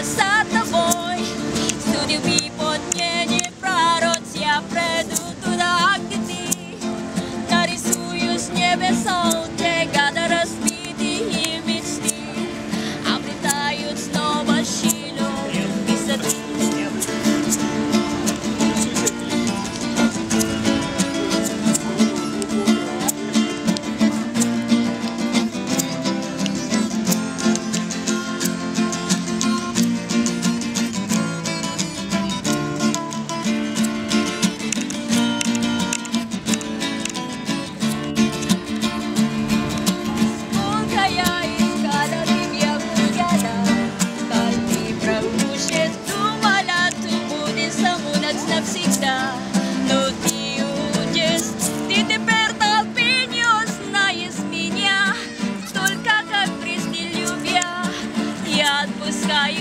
Господь за тобой. Судів і поднені пророць, я приду туда, где ты. Нарисую с небесом. уехать навсегда. Но ты уйдешь, ты теперь толпы не узнаешь меня. Только как прежде любя, я отпускаю.